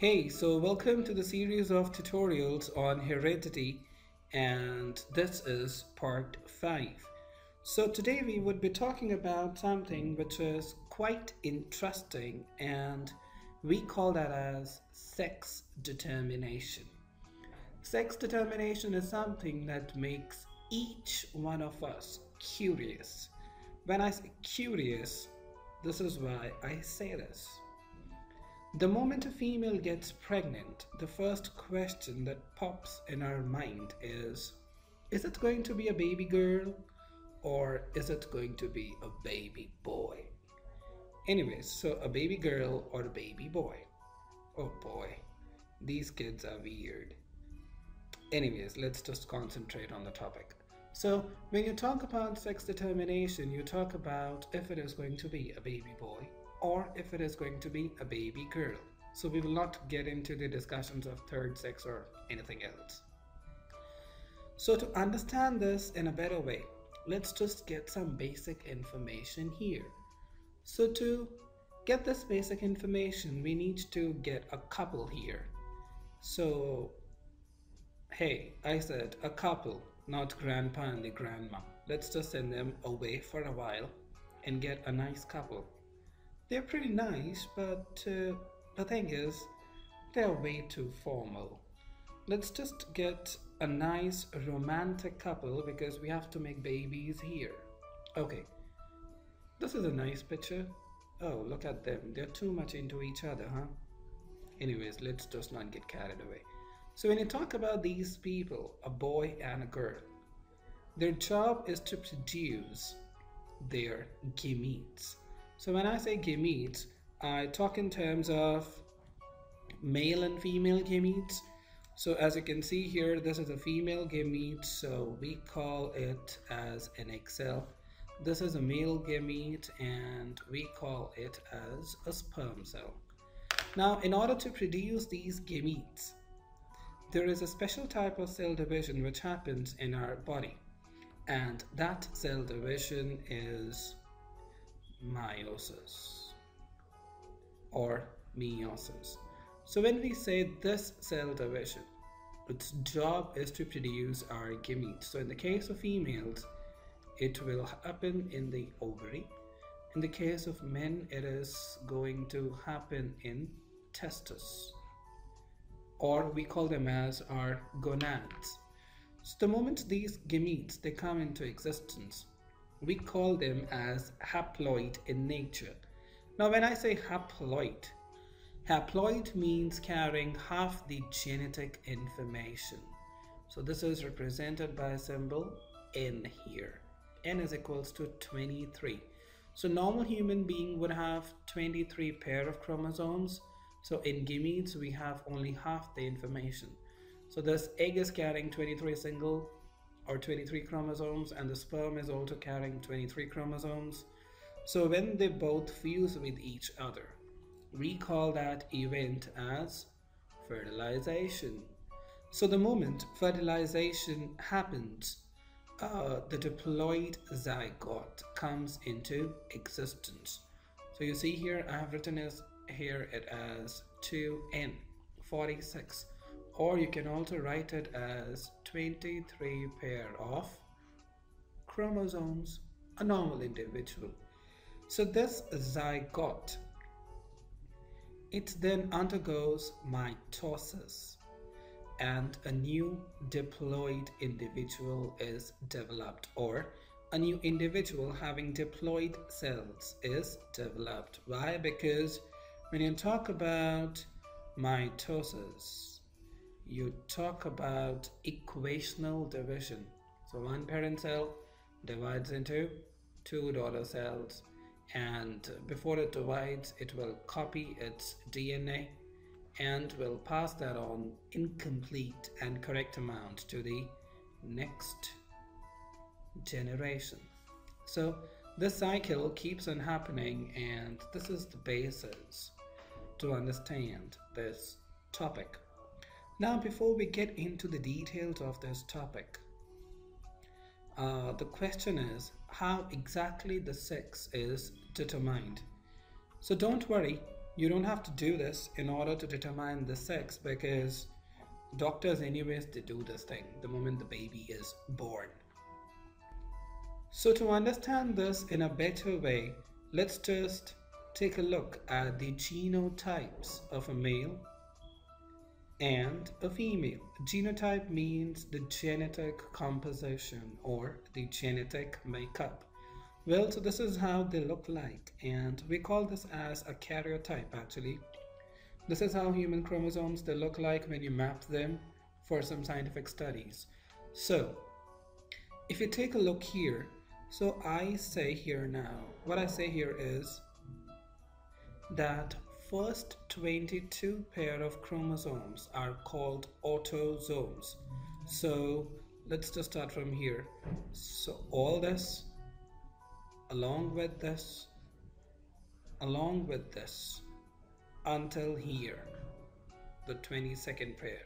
Hey, so welcome to the series of tutorials on heredity and this is part 5. So today we would be talking about something which is quite interesting and we call that as sex determination. Sex determination is something that makes each one of us curious. When I say curious, this is why I say this. The moment a female gets pregnant, the first question that pops in our mind is Is it going to be a baby girl or is it going to be a baby boy? Anyways, so a baby girl or a baby boy. Oh boy, these kids are weird. Anyways, let's just concentrate on the topic. So, when you talk about sex determination, you talk about if it is going to be a baby boy or if it is going to be a baby girl. So we will not get into the discussions of third sex or anything else. So to understand this in a better way, let's just get some basic information here. So to get this basic information, we need to get a couple here. So, hey, I said a couple, not grandpa and the grandma. Let's just send them away for a while and get a nice couple. They're pretty nice, but uh, the thing is, they're way too formal. Let's just get a nice romantic couple because we have to make babies here. Okay, this is a nice picture. Oh, look at them. They're too much into each other, huh? Anyways, let's just not get carried away. So, when you talk about these people, a boy and a girl, their job is to produce their gametes. So when I say gametes, I talk in terms of male and female gametes. So as you can see here, this is a female gamete, so we call it as an egg cell. This is a male gamete and we call it as a sperm cell. Now, in order to produce these gametes, there is a special type of cell division which happens in our body. And that cell division is meiosis or meiosis. So when we say this cell division, its job is to produce our gametes. So in the case of females, it will happen in the ovary. In the case of men, it is going to happen in testes, or we call them as our gonads. So the moment these gametes they come into existence, we call them as haploid in nature. Now, when I say haploid, haploid means carrying half the genetic information. So this is represented by a symbol N here. N is equals to 23. So normal human being would have 23 pair of chromosomes. So in gametes, we have only half the information. So this egg is carrying 23 single or 23 chromosomes and the sperm is also carrying 23 chromosomes. So when they both fuse with each other, we call that event as fertilization. So the moment fertilization happens, uh, the diploid zygote comes into existence. So you see here, I have written as here it as 2n46 or you can also write it as 23 pair of chromosomes, a normal individual. So this zygote, it then undergoes mitosis and a new diploid individual is developed or a new individual having diploid cells is developed. Why? Because when you talk about mitosis, you talk about equational division. So one parent cell divides into two daughter cells and before it divides it will copy its DNA and will pass that on incomplete and correct amount to the next generation. So this cycle keeps on happening and this is the basis to understand this topic. Now, before we get into the details of this topic, uh, the question is how exactly the sex is determined. So don't worry, You don't have to do this in order to determine the sex because doctors, anyways, they do this thing the moment the baby is born. So, to understand this in a better way, let's just take a look at the genotypes of a male and a female. Genotype means the genetic composition or the genetic makeup. Well, so this is how they look like, and we call this as a karyotype actually. This is how human chromosomes they look like when you map them for some scientific studies. So, if you take a look here, so I say here now, what I say here is that first 22 pair of chromosomes are called autosomes. So let's just start from here. So all this, along with this, along with this, until here, the 22nd pair.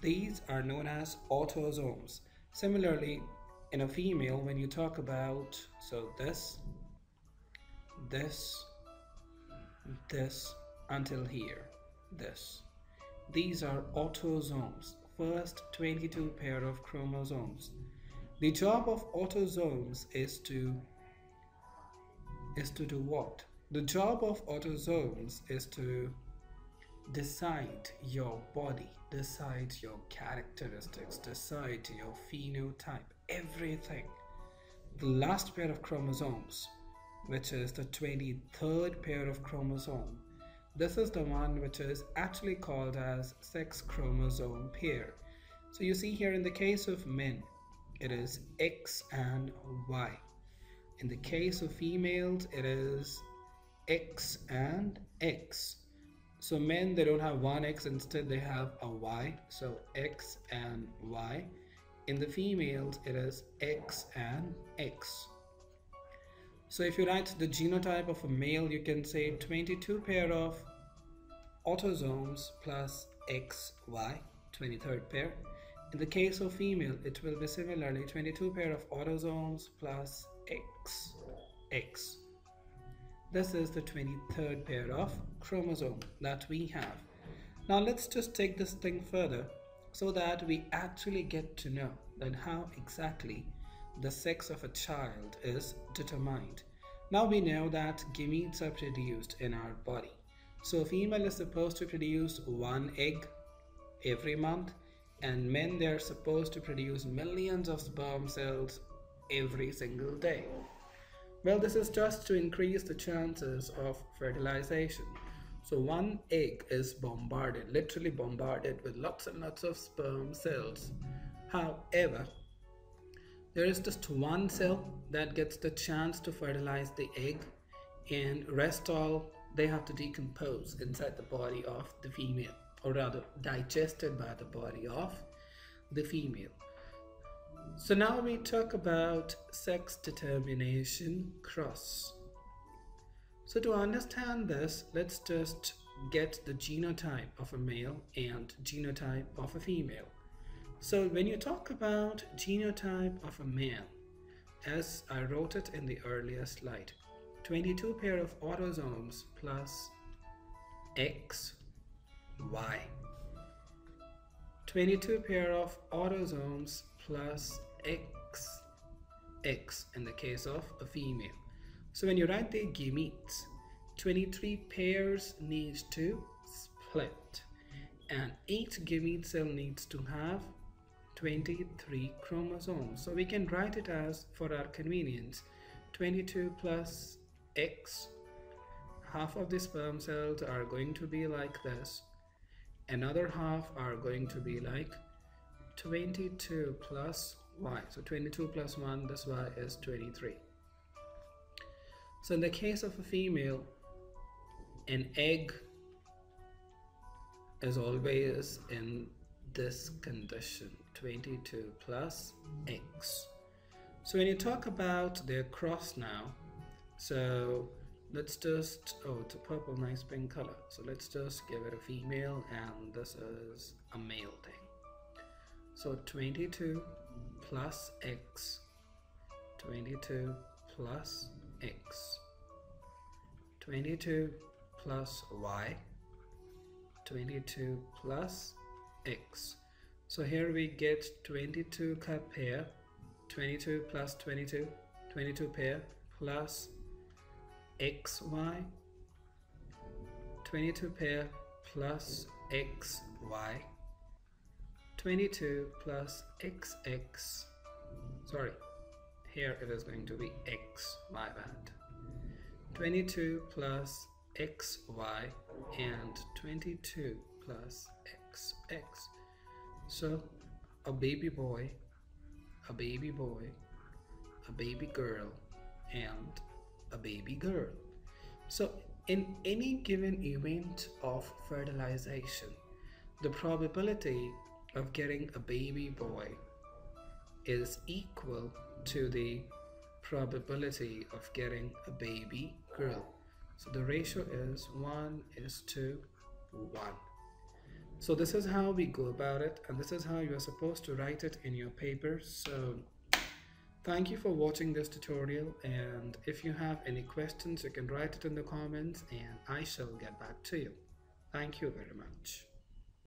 These are known as autosomes. Similarly, in a female, when you talk about, so this, this, this until here, this. These are autosomes, first 22 pair of chromosomes. The job of autosomes is to is to do what? The job of autosomes is to decide your body, decide your characteristics, decide your phenotype, everything. The last pair of chromosomes which is the 23rd pair of chromosome. This is the one which is actually called as sex chromosome pair. So you see here in the case of men, it is X and Y. In the case of females, it is X and X. So men, they don't have one X, instead they have a Y. So X and Y. In the females, it is X and X. So if you write the genotype of a male, you can say 22 pair of autosomes plus XY, 23rd pair. In the case of female, it will be similarly 22 pair of autosomes plus X, X. This is the 23rd pair of chromosome that we have. Now let's just take this thing further so that we actually get to know then how exactly the sex of a child is determined. Now we know that gametes are produced in our body. So a female is supposed to produce one egg every month and men they are supposed to produce millions of sperm cells every single day. Well, this is just to increase the chances of fertilization. So one egg is bombarded, literally bombarded with lots and lots of sperm cells. However, there is just one cell that gets the chance to fertilize the egg and rest all they have to decompose inside the body of the female or rather digested by the body of the female. So now we talk about sex determination cross. So to understand this let's just get the genotype of a male and genotype of a female so when you talk about genotype of a male, as I wrote it in the earlier slide, 22 pair of autosomes plus X, Y. 22 pair of autosomes plus X, X in the case of a female. So when you write the gametes, 23 pairs needs to split and each gamete cell needs to have 23 chromosomes. So we can write it as, for our convenience, 22 plus X. Half of the sperm cells are going to be like this. Another half are going to be like 22 plus Y. So 22 plus 1, this Y is 23. So in the case of a female, an egg is always in this condition 22 plus x. So when you talk about their cross now so let's just oh it's a purple nice pink color. So let's just give it a female and this is a male thing. So 22 plus x 22 plus x 22 plus y 22 plus x. So here we get 22 ka pair 22 plus 22 22 pair plus xy 22 pair plus xy 22 plus xx sorry here it is going to be x my bad 22 plus xy and 22 plus xx so a baby boy a baby boy a baby girl and a baby girl so in any given event of fertilization the probability of getting a baby boy is equal to the probability of getting a baby girl. So the ratio is 1 is to 1. So this is how we go about it and this is how you are supposed to write it in your paper. So thank you for watching this tutorial and if you have any questions you can write it in the comments and I shall get back to you. Thank you very much.